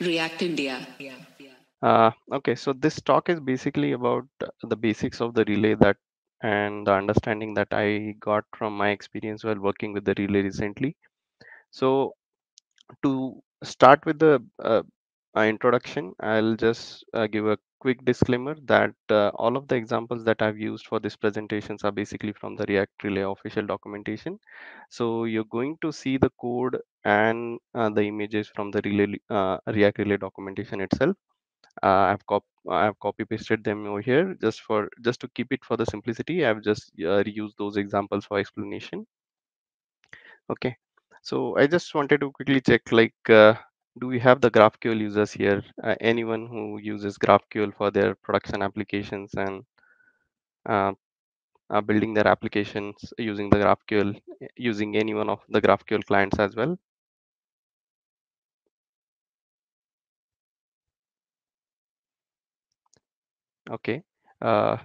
React India. Uh, okay, so this talk is basically about the basics of the relay that and the understanding that I got from my experience while working with the relay recently. So to start with the uh, introduction, I'll just uh, give a quick disclaimer that uh, all of the examples that I've used for these presentations are basically from the React Relay official documentation. So you're going to see the code and uh, the images from the Relay, uh, React Relay documentation itself. Uh, I've cop I've copy pasted them over here just for just to keep it for the simplicity. I've just uh, reused those examples for explanation. Okay, so I just wanted to quickly check like uh, do we have the GraphQL users here? Uh, anyone who uses GraphQL for their production applications and uh, uh, building their applications using the GraphQL, using any one of the GraphQL clients as well? Okay. Uh,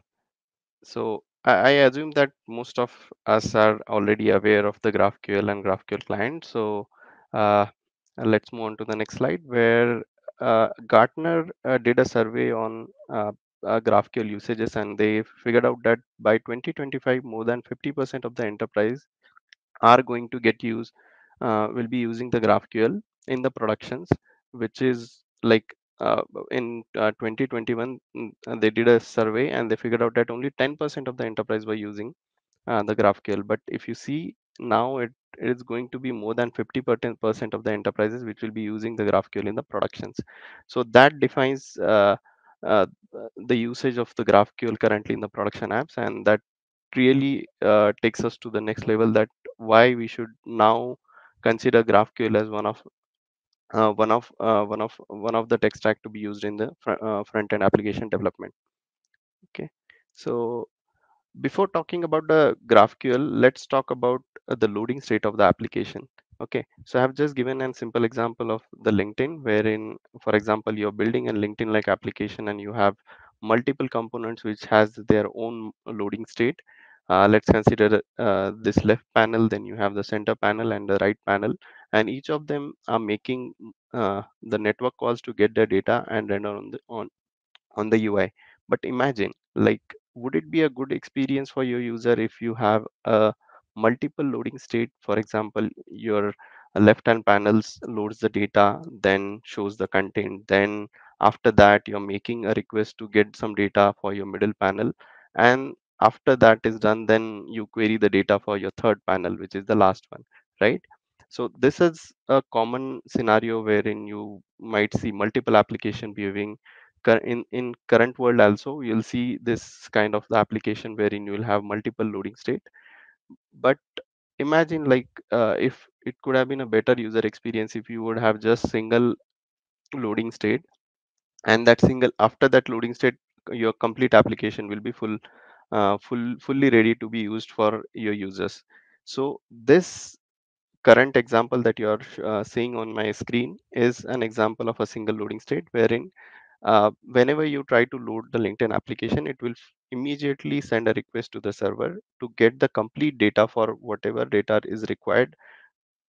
so I, I assume that most of us are already aware of the GraphQL and GraphQL client. So uh, let's move on to the next slide where uh, Gartner uh, did a survey on uh, uh, GraphQL usages and they figured out that by 2025, more than 50% of the enterprise are going to get used, uh, will be using the GraphQL in the productions, which is like uh, in uh, 2021, mm, uh, they did a survey and they figured out that only 10% of the enterprise were using uh, the GraphQL. But if you see now, it, is going to be more than 50% of the enterprises which will be using the GraphQL in the productions. So that defines uh, uh, the usage of the GraphQL currently in the production apps, and that really uh, takes us to the next level. That why we should now consider GraphQL as one of uh, one of uh, one of one of the tech stack to be used in the fr- uh, front end application development. Okay, so before talking about the GraphQL, let's talk about uh, the loading state of the application. Okay, so I have just given a simple example of the LinkedIn, wherein, for example, you're building a LinkedIn-like application and you have multiple components which has their own loading state. Uh, let's consider uh, this left panel, then you have the center panel and the right panel, and each of them are making uh, the network calls to get the data and render on the on on the UI. But imagine, like, would it be a good experience for your user if you have a multiple loading state? For example, your left-hand panels loads the data, then shows the content. Then after that, you're making a request to get some data for your middle panel. And after that is done, then you query the data for your third panel, which is the last one, right? So this is a common scenario wherein you might see multiple application behaving in in current world also you'll see this kind of the application wherein you will have multiple loading state. But imagine like uh, if it could have been a better user experience if you would have just single loading state and that single after that loading state your complete application will be full uh, full fully ready to be used for your users. So this current example that you're uh, seeing on my screen is an example of a single loading state wherein uh, whenever you try to load the LinkedIn application, it will immediately send a request to the server to get the complete data for whatever data is required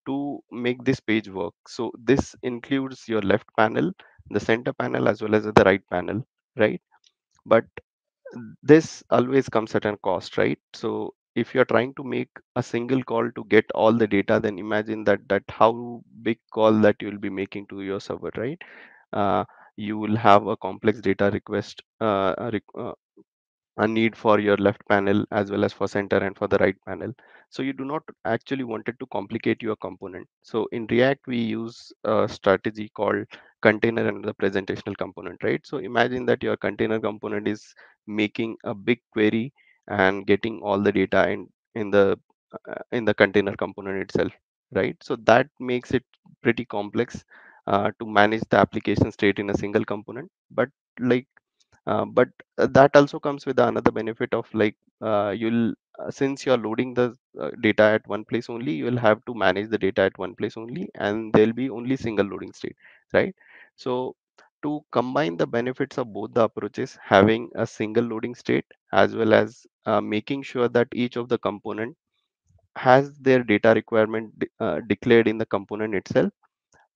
to make this page work. So this includes your left panel, the center panel, as well as the right panel, right? But this always comes at a cost, right? So if you're trying to make a single call to get all the data, then imagine that that how big call that you'll be making to your server, right? Uh, you will have a complex data request uh, a uh, a need for your left panel as well as for center and for the right panel. So you do not actually want it to complicate your component. So in react we use a strategy called container and the presentational component right? So imagine that your container component is making a big query and getting all the data in in the uh, in the container component itself right? So that makes it pretty complex uh, to manage the application state in a single component. But like uh, but uh, that also comes with another benefit of like uh, you'll uh, since you're loading the data at one place only you'll have to manage the data at one place only and there'll be only single loading state right? So to combine the benefits of both the approaches having a single loading state as well as making sure that each of the component has their data requirement de- declared in the component itself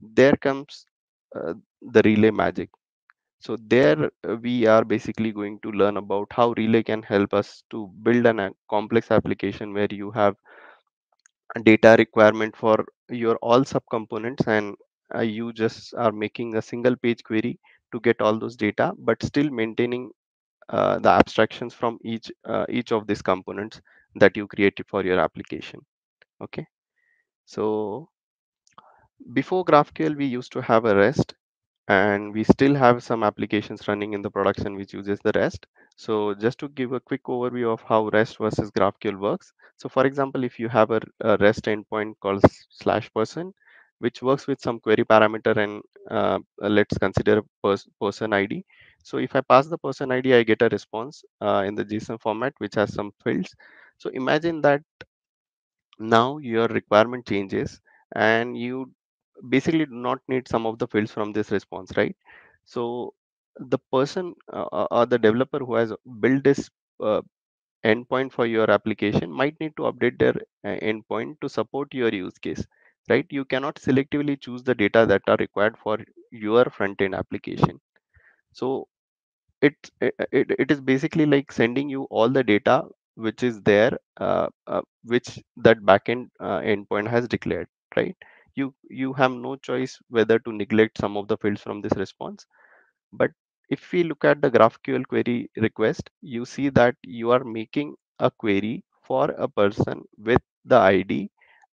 there comes uh, the relay magic. So there uh, we are basically going to learn about how relay can help us to build an, a complex application where you have a data requirement for your all subcomponents and uh, you just are making a single page query to get all those data but still maintaining uh, the abstractions from each uh, each of these components that you created for your application. Okay? So before GraphQL we used to have a REST and we still have some applications running in the production which uses the REST. So just to give a quick overview of how REST versus GraphQL works. So for example, if you have a, a REST endpoint called slash person, which works with some query parameter and uh, let's consider pers person ID. So if I pass the person ID, I get a response uh, in the JSON format, which has some fields. So imagine that now your requirement changes and you basically do not need some of the fields from this response right? So the person uh, uh, or the developer who has built this uh, endpoint for your application might need to update their uh, endpoint to support your use case right? You cannot selectively choose the data that are required for your front end application. So it, it it it is basically like sending you all the data which is there uh, uh, which that backend uh, endpoint has declared right you you have no choice whether to neglect some of the fields from this response but if we look at the GraphQL query request, you see that you are making a query for a person with the ID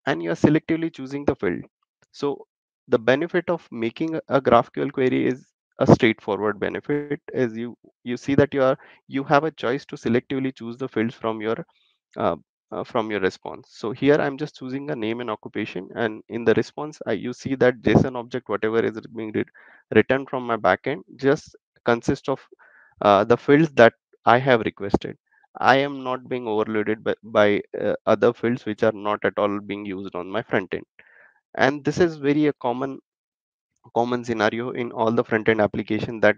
and you are selectively choosing the field. So the benefit of making a GraphQL query is a straightforward benefit is you you see that you are you have a choice to selectively choose the fields from your uh, uh, from your response. So here I'm just choosing a name and occupation, and in the response, I, you see that JSON object, whatever is being re returned from my backend, just consists of uh, the fields that I have requested. I am not being overloaded by, by uh, other fields which are not at all being used on my front end. And this is very a common common scenario in all the front end application that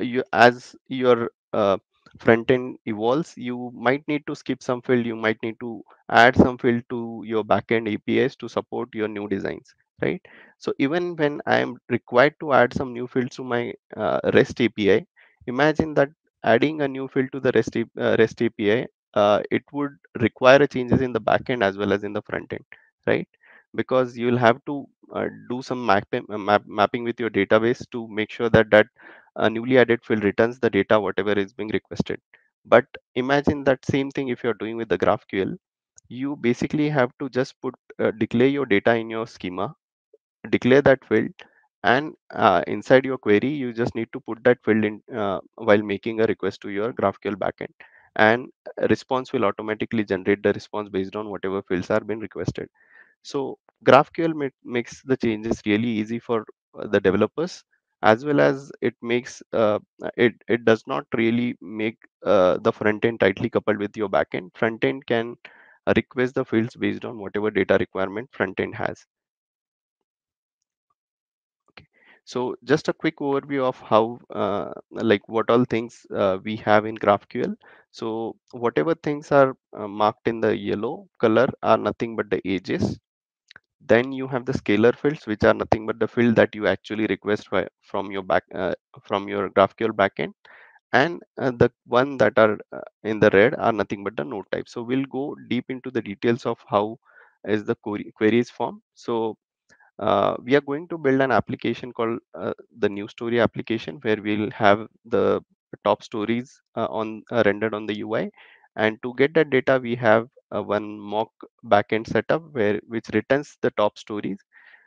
you as your uh, front end evolves you might need to skip some field you might need to add some field to your backend apis to support your new designs right? So even when i am required to add some new fields to my uh, rest api imagine that adding a new field to the rest, uh, rest api uh, it would require changes in the backend as well as in the front end right? Because you'll have to uh, do some mapping, uh, map, mapping with your database to make sure that that a newly added field returns the data whatever is being requested. But imagine that same thing if you're doing with the graphql. You basically have to just put uh, declare your data in your schema declare that field and uh, inside your query you just need to put that field in uh, while making a request to your graphql backend. And response will automatically generate the response based on whatever fields are being requested. So GraphQL ma- makes the changes really easy for uh, the developers as well as it makes uh, it it does not really make uh, the front end tightly coupled with your back end. Front end can request the fields based on whatever data requirement front end has. Okay. So just a quick overview of how uh, like what all things uh, we have in GraphQL. So whatever things are uh, marked in the yellow color are nothing but the edges then you have the scalar fields which are nothing but the field that you actually request from your back uh, from your graphql backend. And uh, the one that are uh, in the red are nothing but the node type so we'll go deep into the details of how is the query queries form so uh, we are going to build an application called uh, the new story application where we'll have the top stories uh, on rendered on the UI. And to get that data, we have uh, one mock backend setup where which returns the top stories.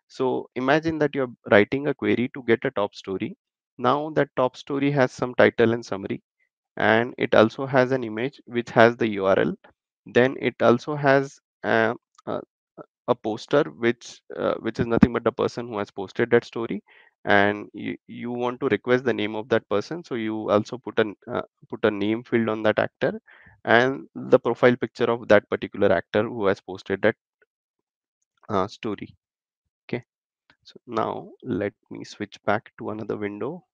So imagine that you're writing a query to get a top story. Now that top story has some title and summary, and it also has an image which has the URL. Then it also has uh, uh, a poster which uh, which is nothing but the person who has posted that story and you, you want to request the name of that person so you also put an uh, put a name field on that actor and the profile picture of that particular actor who has posted that uh, story. Okay. So now let me switch back to another window.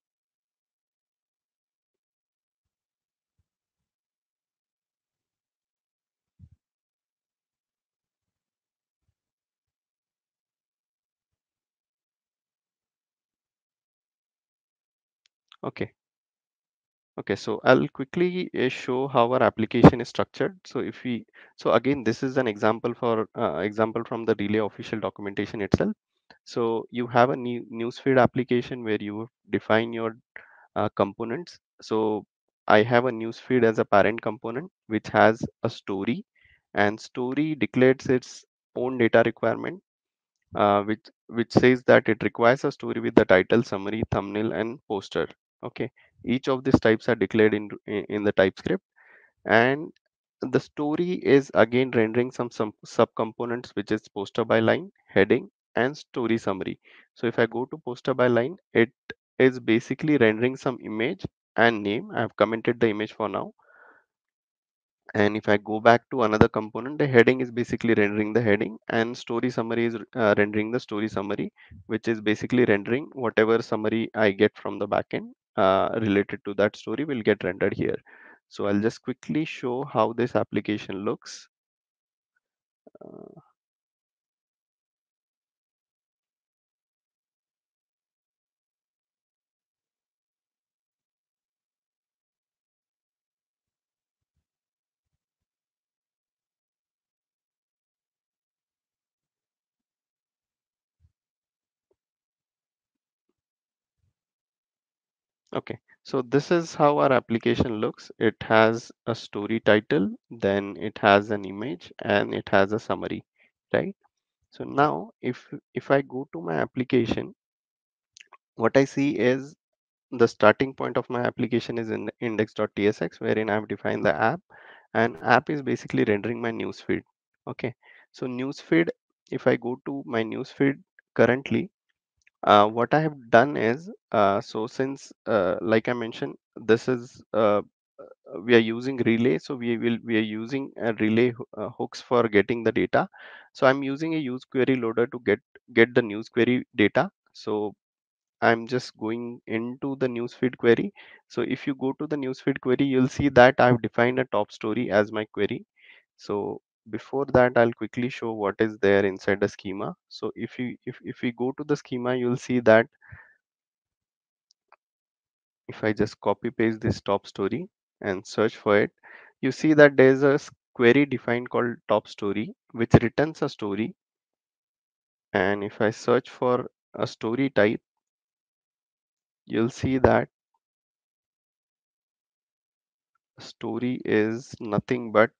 Okay. Okay, so I'll quickly uh, show how our application is structured. So if we, so again, this is an example for uh, example from the Relay official documentation itself. So you have a new newsfeed application where you define your uh, components. So I have a newsfeed as a parent component which has a story, and story declares its own data requirement uh, which which says that it requires a story with the title, summary, thumbnail, and poster. Okay, each of these types are declared in in the TypeScript, and the story is again rendering some some subcomponents, which is poster by line, heading, and story summary. So if I go to poster by line, it is basically rendering some image and name. I have commented the image for now and if I go back to another component, the heading is basically rendering the heading and story summary is uh, rendering the story summary, which is basically rendering whatever summary I get from the backend uh, related to that story will get rendered here. So I'll just quickly show how this application looks. Uh, okay, so this is how our application looks. It has a story title, then it has an image and it has a summary, right? So now if if I go to my application, what I see is the starting point of my application is in index.tsx wherein I've defined the app and app is basically rendering my newsfeed. Okay, so newsfeed, if I go to my newsfeed currently, uh, what I have done is, uh, so since uh, like I mentioned, this is uh, uh, we are using relay, so we will we are using a relay uh, hooks for getting the data. So I'm using a use query loader to get get the news query data. So I'm just going into the newsfeed query. So if you go to the newsfeed query, you'll see that I've defined a top story as my query. So before that, I'll quickly show what is there inside the schema. So if you if, if we go to the schema, you'll see that if I just copy paste this top story and search for it, you see that there's a query defined called top story, which returns a story. And if I search for a story type, you'll see that story is nothing but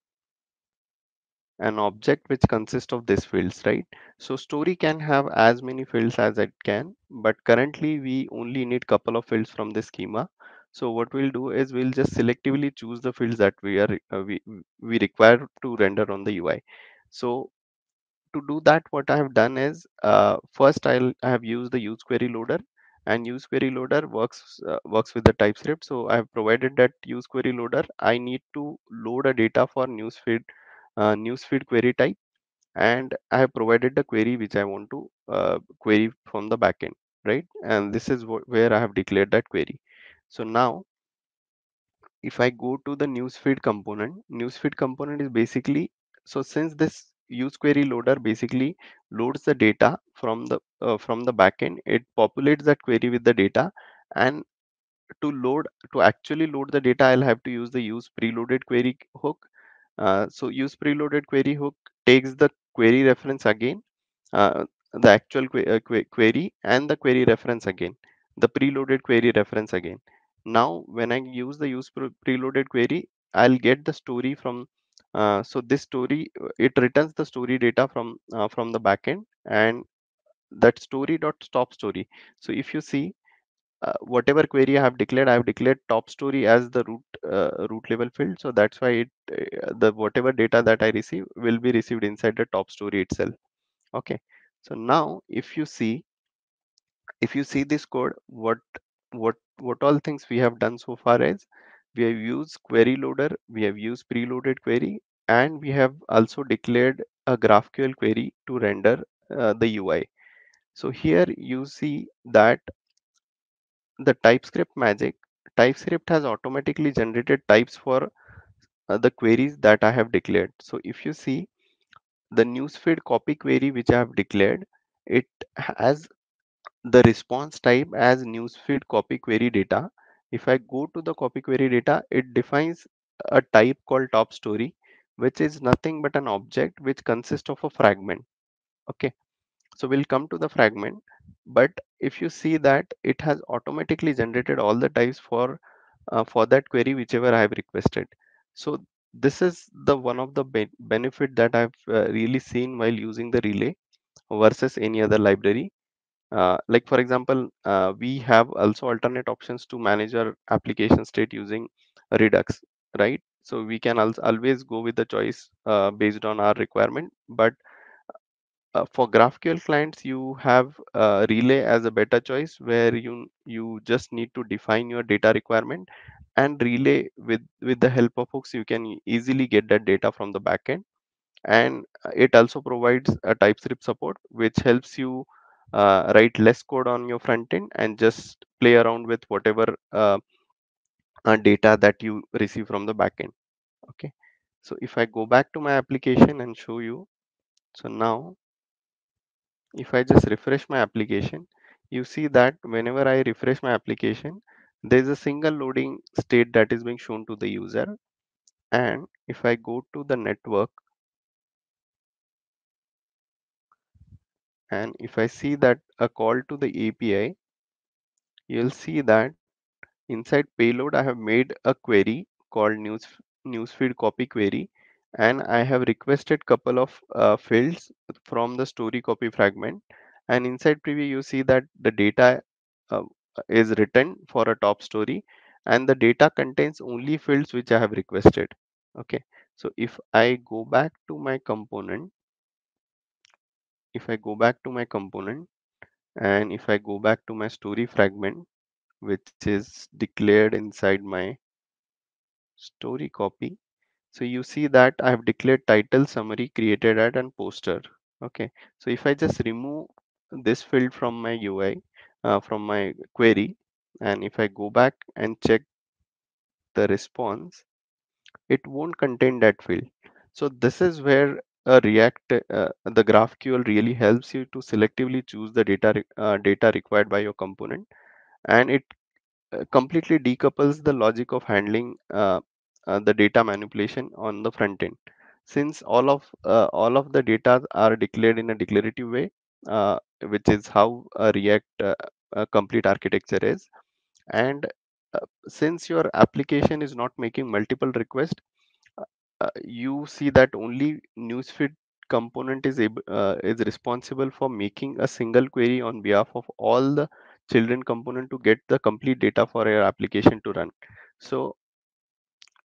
an object which consists of these fields, right? So story can have as many fields as it can, but currently we only need couple of fields from the schema. So what we'll do is we'll just selectively choose the fields that we are uh, we we require to render on the UI. So to do that, what I have done is uh, first I'll I have used the use query loader and use query loader works uh, works with the TypeScript. So I have provided that use query loader. I need to load a data for newsfeed uh, newsfeed query type and I have provided the query which I want to uh, query from the backend, right? And this is where I have declared that query. So now if I go to the newsfeed component, newsfeed component is basically, so since this use query loader basically loads the data from the uh, from the backend, it populates that query with the data and to load to actually load the data i'll have to use the use preloaded query hook uh, so use preloaded query hook takes the query reference again uh, the actual uh, que query and the query reference again the preloaded query reference again. Now when i use the use pre preloaded query i'll get the story from uh, so this story it returns the story data from uh, from the backend and that story dot stop story. So if you see uh, whatever query I have declared, I have declared top story as the root uh, root level field. So that's why it uh, the whatever data that I receive will be received inside the top story itself. Okay. So now if you see if you see this code, what what what all things we have done so far is we have used query loader, we have used preloaded query, and we have also declared a GraphQL query to render uh, the UI. So here you see that the TypeScript magic, TypeScript has automatically generated types for uh, the queries that I have declared. So if you see the newsfeed copy query which I have declared, it has the response type as newsfeed copy query data if I go to the copy query data, it defines a type called top story, which is nothing but an object which consists of a fragment. Okay, so we'll come to the fragment, but if you see that it has automatically generated all the types for uh, for that query whichever I have requested. So this is the one of the be benefit that I've uh, really seen while using the relay versus any other library uh, like for example, uh, we have also alternate options to manage our application state using Redux, right? So we can al always go with the choice uh, based on our requirement. But uh, for GraphQL clients, you have uh, Relay as a better choice where you you just need to define your data requirement and Relay with with the help of hooks, you can easily get that data from the backend and it also provides a TypeScript support, which helps you uh, write less code on your front end and just play around with whatever uh, uh, data that you receive from the backend. Okay, so if I go back to my application and show you, so now if I just refresh my application, you see that whenever I refresh my application, there is a single loading state that is being shown to the user. And if I go to the network and if I see that a call to the API, you'll see that inside payload I have made a query called news newsfeed copy query and I have requested couple of uh, fields from the story copy fragment. And inside preview you see that the data uh, is written for a top story. And the data contains only fields which I have requested. Okay. So if I go back to my component if I go back to my component and if I go back to my story fragment which is declared inside my story copy. So you see that I have declared title summary created at and poster. Okay. So if I just remove this field from my UI, uh, from my query, and if I go back and check the response, it won't contain that field. So this is where a React, uh, the GraphQL really helps you to selectively choose the data uh, data required by your component, and it uh, completely decouples the logic of handling uh, the data manipulation on the front end. Since all of uh, all of the data are declared in a declarative way uh, which is how a react uh, uh, complete architecture is and uh, since your application is not making multiple requests you see that only newsfeed component is is responsible for making a single query on behalf of all the children component to get the complete data for your application to run. So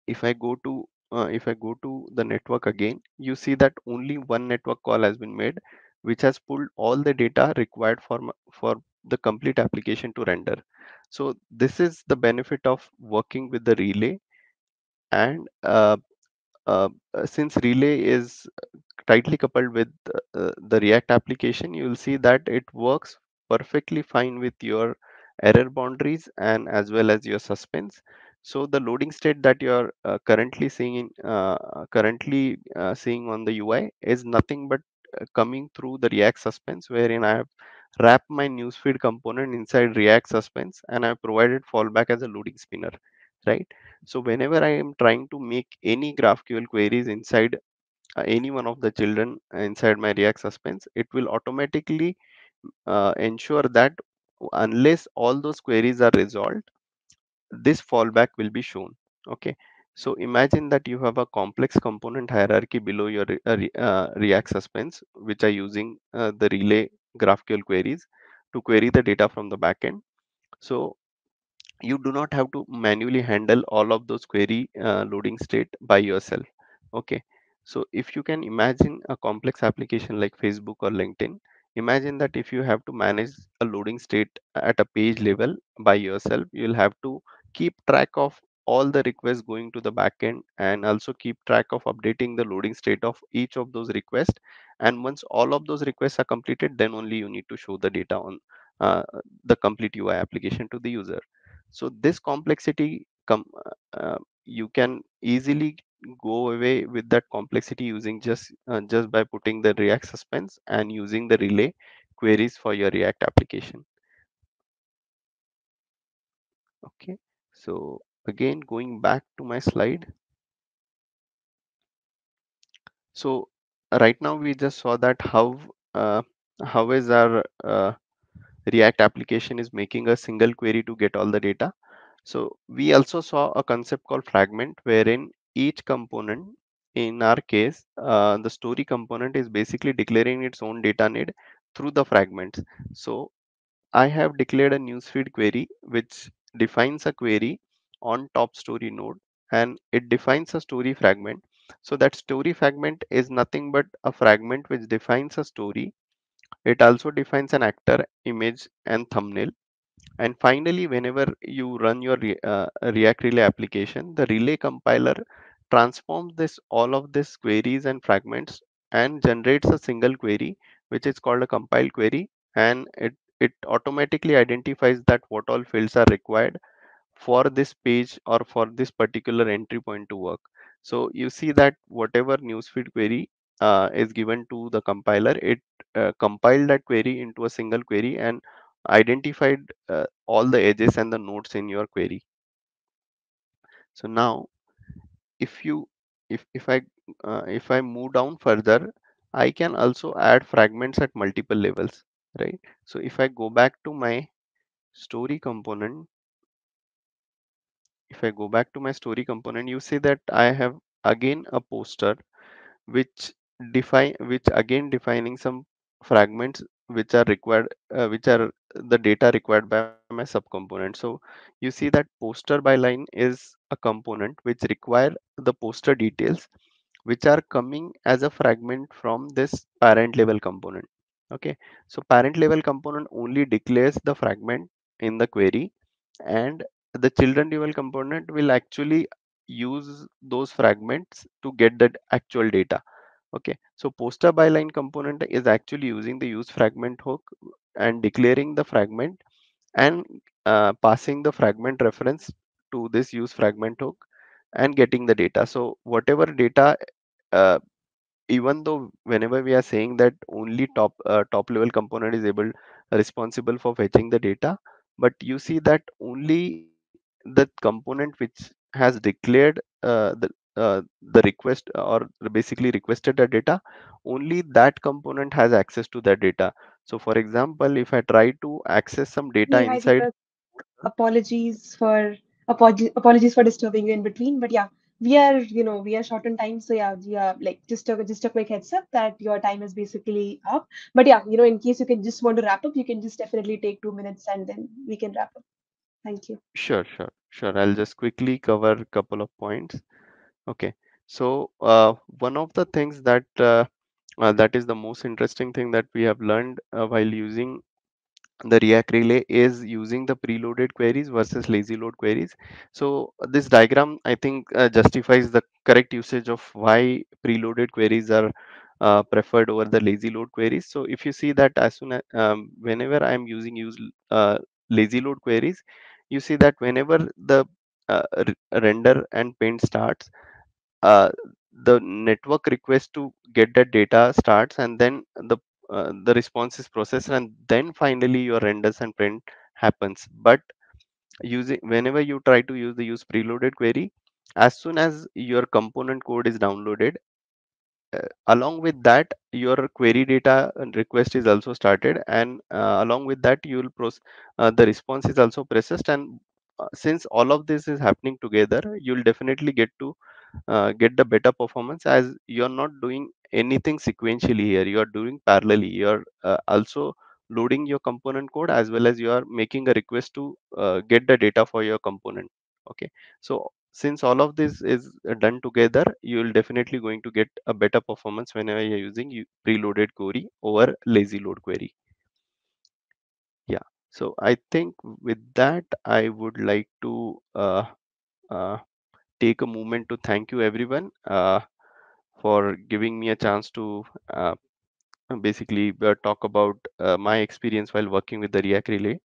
if i go to uh, if i go to the network again you see that only one network call has been made which has pulled all the data required for for the complete application to render. So this is the benefit of working with the relay and uh, uh, uh, since relay is tightly coupled with uh, the react application you will see that it works perfectly fine with your error boundaries and as well as your suspense so the loading state that you're uh, currently seeing in uh, currently uh, seeing on the ui is nothing but uh, coming through the react suspense wherein i have wrapped my newsfeed component inside react suspense and i've provided fallback as a loading spinner right? So whenever i am trying to make any graphql queries inside uh, any one of the children inside my react suspense it will automatically uh, ensure that unless all those queries are resolved this fallback will be shown okay? So imagine that you have a complex component hierarchy below your uh, uh, react suspense which are using uh, the relay graphql queries to query the data from the backend. So you do not have to manually handle all of those query uh, loading state by yourself okay? So if you can imagine a complex application like facebook or linkedin imagine that if you have to manage a loading state at a page level by yourself you'll have to keep track of all the requests going to the backend and also keep track of updating the loading state of each of those requests. And once all of those requests are completed then only you need to show the data on uh, the complete ui application to the user. So this complexity come uh, you can easily go away with that complexity using just uh, just by putting the react suspense and using the relay queries for your react application. Okay So again, going back to my slide. So right now we just saw that how uh, how is our uh, React application is making a single query to get all the data. So we also saw a concept called fragment wherein each component in our case uh, the story component is basically declaring its own data need through the fragments. So I have declared a newsfeed query which defines a query on top story node and it defines a story fragment. So that story fragment is nothing but a fragment which defines a story. It also defines an actor, image and thumbnail. And finally, whenever you run your uh, React Relay application, the Relay compiler transforms this all of these queries and fragments and generates a single query, which is called a compile query, and it it automatically identifies that what all fields are required for this page or for this particular entry point to work. So you see that whatever newsfeed query uh, is given to the compiler, it uh, compiled that query into a single query and identified uh, all the edges and the nodes in your query. So now if you if if I uh, if I move down further, I can also add fragments at multiple levels, right? So if I go back to my story component if I go back to my story component, you see that I have again a poster which define which again defining some fragments which are required uh, which are the data required by my subcomponent. So you see that poster by line is a component which require the poster details which are coming as a fragment from this parent level component. Okay, so parent level component only declares the fragment in the query and the children level component will actually use those fragments to get that actual data. Okay. So poster byline component is actually using the use fragment hook and declaring the fragment and uh, passing the fragment reference to this use fragment hook and getting the data. So whatever data uh, even though whenever we are saying that only top uh, top level component is able responsible for fetching the data but you see that only the component which has declared uh, the uh, the request or basically requested the data only that component has access to that data. So for example if i try to access some data hi inside Apologies for apologies apologies for disturbing you in between, but yeah, we are you know we are short on time, so yeah, yeah, like just a just a quick heads up that your time is basically up. But yeah, you know, in case you can just want to wrap up, you can just definitely take two minutes and then we can wrap up. Thank you. sure sure sure i'll just quickly cover a couple of points Okay, so uh, one of the things that uh, uh, that is the most interesting thing that we have learned uh, while using the React Relay is using the preloaded queries versus lazy load queries. So this diagram, I think, uh, justifies the correct usage of why preloaded queries are uh, preferred over the lazy load queries. So if you see that as soon as um, whenever I'm using use uh, lazy load queries, you see that whenever the uh, render and paint starts uh, the network request to get that data starts and then the uh, the response is processed and then finally your renders and print happens. But using whenever you try to use the use preloaded query as soon as your component code is downloaded uh, along with that your query data request is also started and uh, along with that you will process uh, the response is also processed and uh, since all of this is happening together you'll definitely get to uh, get the better performance as you're not doing anything sequentially here. You are doing parallelly. You're uh, also loading your component code as well as you are making a request to uh, get the data for your component. Okay? So since all of this is done together you will definitely going to get a better performance whenever you're using preloaded query over lazy load query. Yeah. So i think with that i would like to uh, uh, take a moment to thank you everyone uh, for giving me a chance to uh, basically uh, talk about uh, my experience while working with the React Relay.